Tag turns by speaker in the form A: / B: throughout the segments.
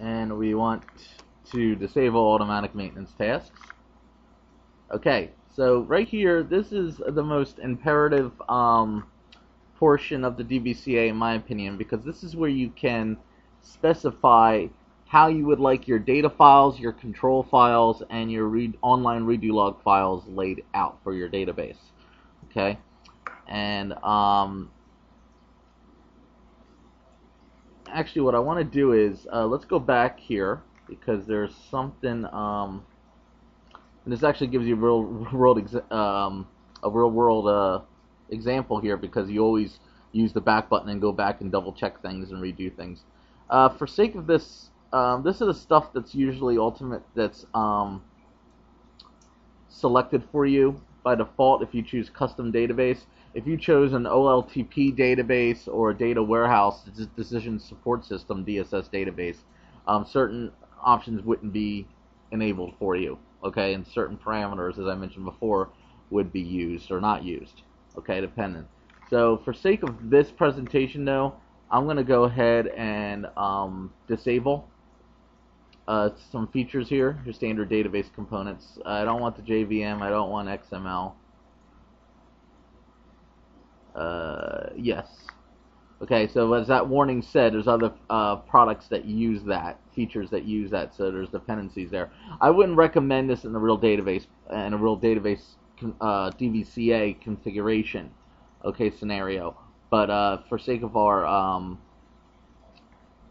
A: and we want to disable automatic maintenance tasks. Okay, so right here, this is the most imperative um, portion of the DBCA in my opinion because this is where you can specify how you would like your data files, your control files, and your read, online redo log files laid out for your database. Okay, and um, actually, what I want to do is uh, let's go back here because there's something. Um, and this actually gives you a real world um, a real world uh, example here because you always use the back button and go back and double check things and redo things. Uh, for sake of this, um, this is the stuff that's usually ultimate that's um, selected for you by default if you choose custom database. If you chose an OLTP database or a data warehouse decision support system DSS database, um, certain options wouldn't be enabled for you. Okay, and certain parameters, as I mentioned before, would be used or not used okay, dependent. So for sake of this presentation though, I'm going to go ahead and um, disable uh, some features here, your standard database components. I don't want the JVM, I don't want XML. Uh, yes. Okay, so as that warning said, there's other uh, products that use that, features that use that, so there's dependencies there. I wouldn't recommend this in a real database, in a real database uh, DBCA configuration, okay, scenario. But uh, for sake of our um,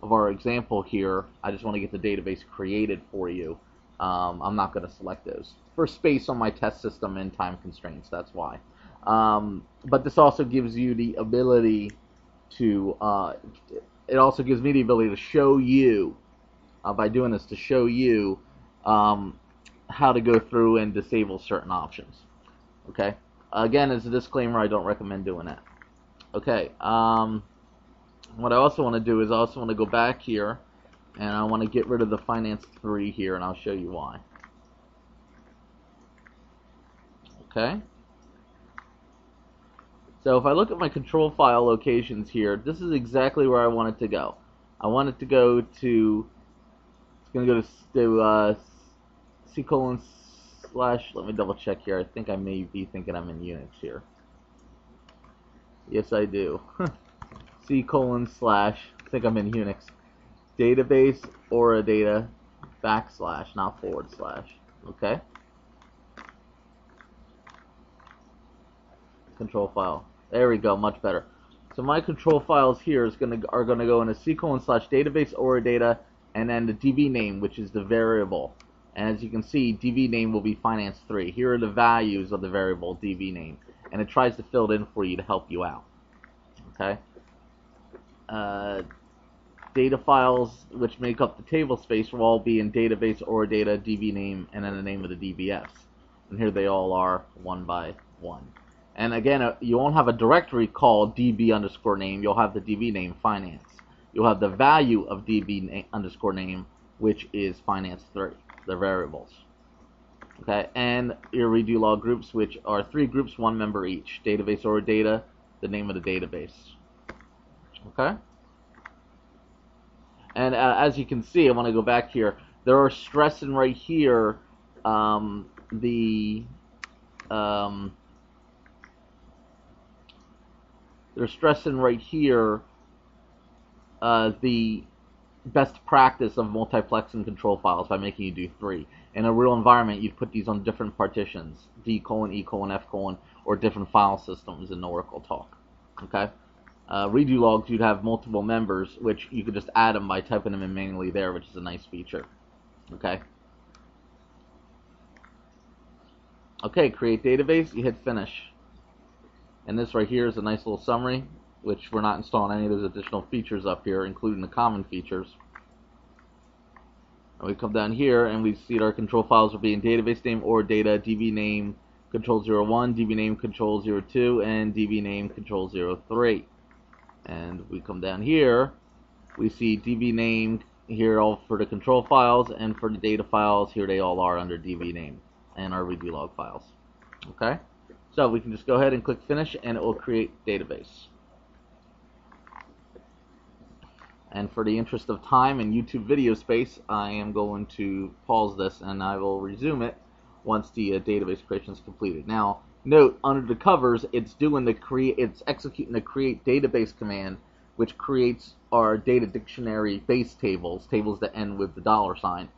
A: of our example here, I just want to get the database created for you. Um, I'm not going to select those for space on my test system and time constraints. That's why. Um, but this also gives you the ability to. Uh, it also gives me the ability to show you uh, by doing this to show you um, how to go through and disable certain options. Okay. Again, as a disclaimer, I don't recommend doing that. Okay. What I also want to do is I also want to go back here and I want to get rid of the finance 3 here and I'll show you why. Okay. So if I look at my control file locations here, this is exactly where I want it to go. I want it to go to, it's going to go to, to uh, C colon slash, let me double check here. I think I may be thinking I'm in Unix here. Yes, I do. C colon slash, I think I'm in Unix. Database oradata backslash, not forward slash. Okay? Control file. There we go, much better. So my control files here is gonna are gonna go in a C colon slash database oradata and then the DB name, which is the variable. And as you can see, DB name will be finance 3. Here are the values of the variable DB name. And it tries to fill it in for you to help you out. Okay? Uh, data files which make up the table space will all be in database oradata DB name and then the name of the DBS. And here they all are one by one. And again, uh, you won't have a directory called DB underscore name. You'll have the DB name finance. You'll have the value of DB underscore name, which is finance 3 the variables. Okay, and your redo log groups, which are three groups, one member each. Database oradata, the name of the database. Okay? And uh, as you can see, I want to go back here. There are stressing right here um, the um, they're stressing right here uh, the best practice of multiplexing control files by making you do three. In a real environment, you'd put these on different partitions, D colon, E colon, F colon, or different file systems in the Oracle talk. Okay? Uh, redo logs, you'd have multiple members, which you could just add them by typing them in manually there, which is a nice feature. Okay? Okay, create database, you hit finish. And this right here is a nice little summary which we're not installing any of those additional features up here, including the common features. And we come down here and we see that our control files will be in database name oradata, DB name control 01, DB name control 02, and DB name control 03. And we come down here, we see DB name here all for the control files, and for the data files, here they all are under DB name and our log files. Okay? So we can just go ahead and click finish and it will create database. And for the interest of time and YouTube video space, I am going to pause this and I will resume it once the uh, database creation is completed. Now, note under the covers, it's doing the create, it's executing the create database command, which creates our data dictionary base tables, tables that end with the dollar sign,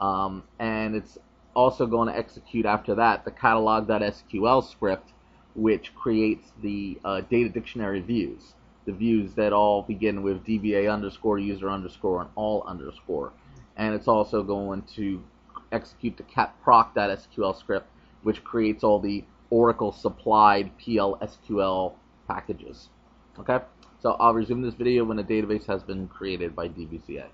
A: um, and it's also going to execute after that the catalog.sql script, which creates the uh, data dictionary views the views that all begin with DBA underscore user underscore and all underscore. And it's also going to execute the catproc.sql script, which creates all the Oracle supplied PL/SQL packages. Okay, so I'll resume this video when the database has been created by DBCA.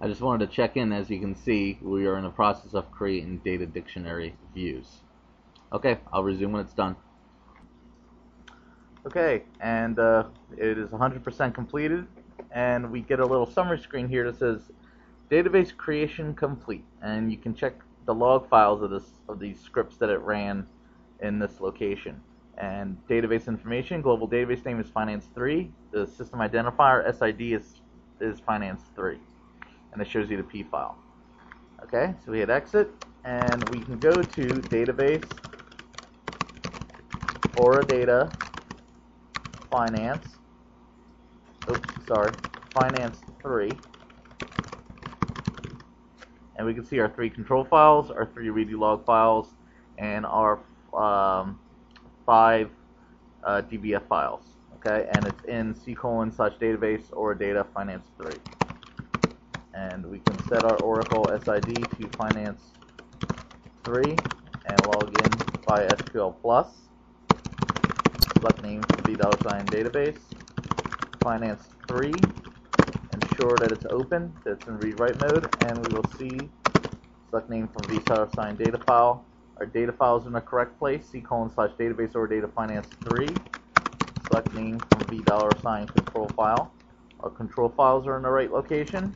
A: I just wanted to check in. As you can see, we are in the process of creating data dictionary views. Okay, I'll resume when it's done. Okay, and uh, it is 100% completed, and we get a little summary screen here that says database creation complete, and you can check the log files of this of these scripts that it ran in this location. And database information, global database name is Finance3. The system identifier SID is is Finance3, and it shows you the P file. Okay, so we hit exit, and we can go to database oradata finance, oops, sorry, finance 3. And we can see our three control files, our three redo log files, and our um, five uh, DBF files. Okay, and it's in C colon slash database oradata finance 3. And we can set our Oracle SID to finance 3 and log in by SQL Plus select name from V dollar sign database, finance 3, ensure that it's open, that it's in read-write mode, and we will see select name from dollar sign data file. Our data file is in the correct place, C colon slash database oradata finance 3. Select name from V dollar sign control file. Our control files are in the right location,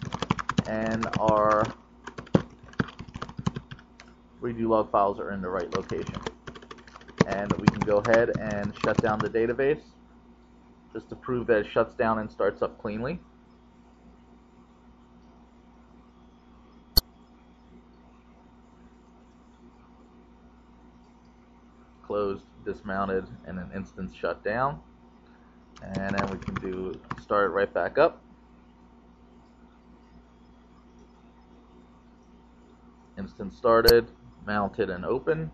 A: and our redo log files are in the right location and we can go ahead and shut down the database just to prove that it shuts down and starts up cleanly. Closed, dismounted, and an instance shut down. And then we can do start right back up. Instance started, mounted, and open.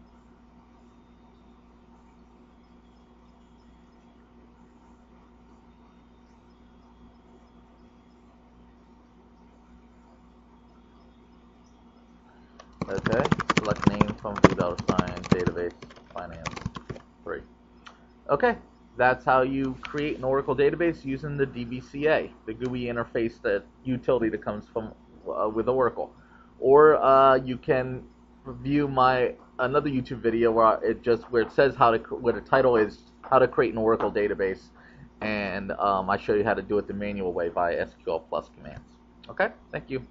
A: Okay, select name from V dollar sign database finance 3. Okay, that's how you create an Oracle database using the DBCA, the GUI interface that utility that comes from uh, with Oracle. Or uh, you can view my another YouTube video where it just where it says how to where the title is how to create an Oracle database, and um, I show you how to do it the manual way by SQL Plus commands. Okay, thank you.